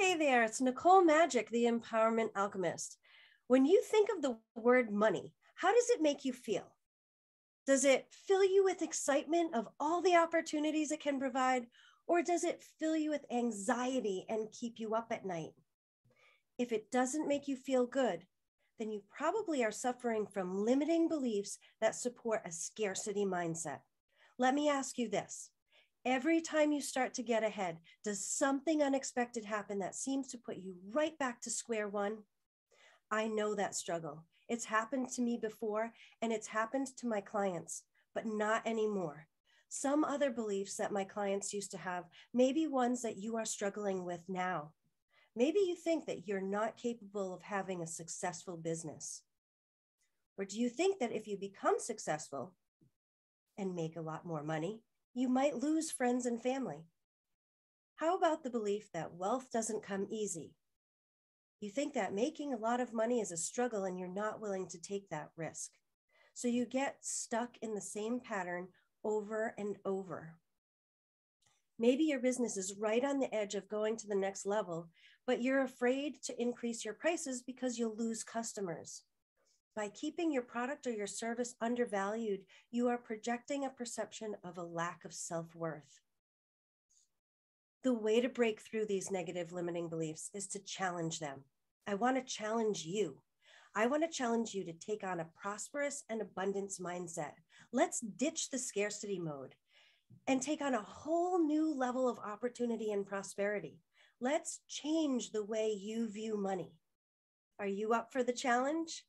Hey there, it's Nicole Majik, the Empowerment Alchemist. When you think of the word money, how does it make you feel? Does it fill you with excitement of all the opportunities it can provide, or does it fill you with anxiety and keep you up at night? If it doesn't make you feel good, then you probably are suffering from limiting beliefs that support a scarcity mindset. Let me ask you this Every time you start to get ahead, does something unexpected happen that seems to put you right back to square one? I know that struggle. It's happened to me before and it's happened to my clients, but not anymore. Some other beliefs that my clients used to have maybe ones that you are struggling with now. Maybe you think that you're not capable of having a successful business. Or do you think that if you become successful and make a lot more money, you might lose friends and family. How about the belief that wealth doesn't come easy? You think that making a lot of money is a struggle and you're not willing to take that risk. So you get stuck in the same pattern over and over. Maybe your business is right on the edge of going to the next level, but you're afraid to increase your prices because you'll lose customers. By keeping your product or your service undervalued, you are projecting a perception of a lack of self worth. The way to break through these negative limiting beliefs is to challenge them. I want to challenge you. I want to challenge you to take on a prosperous and abundance mindset. Let's ditch the scarcity mode and take on a whole new level of opportunity and prosperity. Let's change the way you view money. Are you up for the challenge?